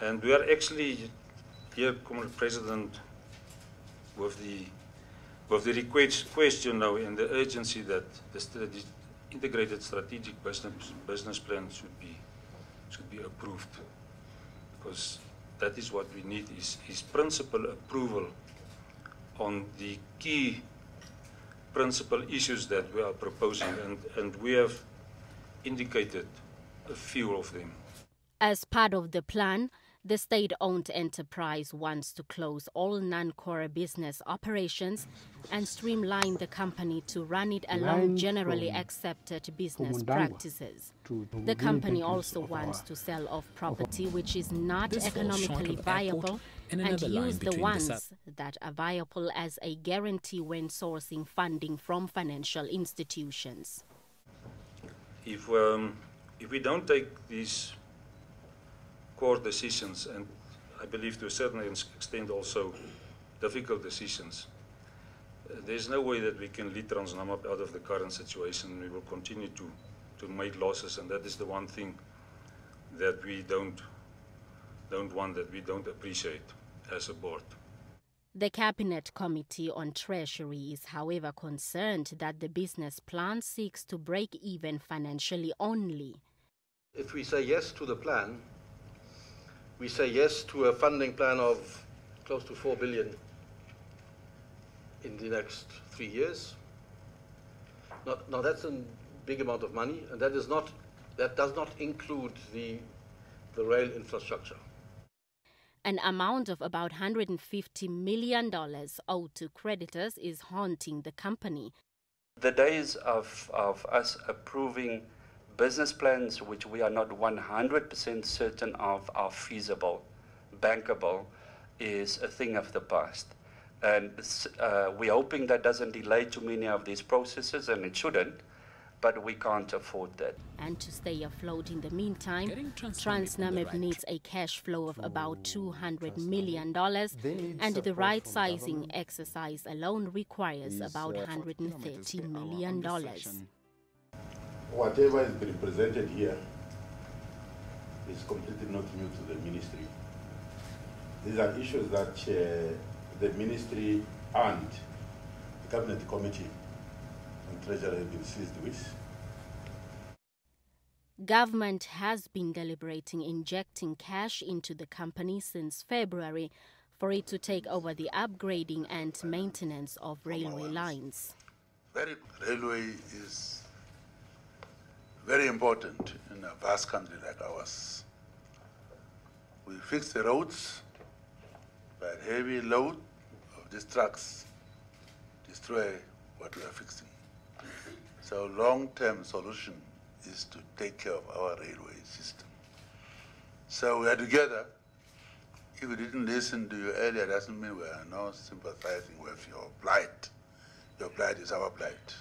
And we are actually here, Comrade President, with the with the request question now and the urgency that the integrated strategic business business plan should be should be approved because that is what we need is, is principal approval on the key principal issues that we are proposing and, and we have indicated a few of them. As part of the plan, the state owned enterprise wants to close all non core business operations and streamline the company to run it along generally accepted business practices. The company also wants to sell off property which is not economically viable and and use the between the ones that are viable as a guarantee when sourcing funding from financial institutions. If, um, if we don't take these core decisions, and I believe to a certain extent also difficult decisions, uh, there's no way that we can lead TransNamib out of the current situation. We will continue to, to make losses, and that is the one thing that we don't, don't want, that we don't appreciate as a board. The Cabinet Committee on Treasury is, however, concerned that the business plan seeks to break even financially only. If we say yes to the plan, we say yes to a funding plan of close to 4 billion in the next three years. Now, now that's a big amount of money, and that is not that does not include the the rail infrastructure. An amount of about $150 million owed to creditors is haunting the company. The days of, of us approving business plans which we are not 100% certain of are feasible, bankable, is a thing of the past. And uh, we're hoping that doesn't delay too many of these processes, and it shouldn't, but we can't afford that. And to stay afloat in the meantime, Getting Transnamib on right needs a cash flow of about $200 million, and the right sizing exercise alone requires about $130 million. Whatever is being presented here is completely not new to the ministry. These are issues that uh, the ministry and the cabinet committee on treasury have been seized with. Government has been deliberating injecting cash into the company since February for it to take over the upgrading and maintenance of railway lines. Very railway is very important in a vast country like ours. We fix the roads, but heavy load of these trucks destroy what we are fixing. So long-term solution is to take care of our railway system. So we are together. If we didn't listen to you earlier, doesn't mean we are not sympathizing with your plight. Your plight is our plight.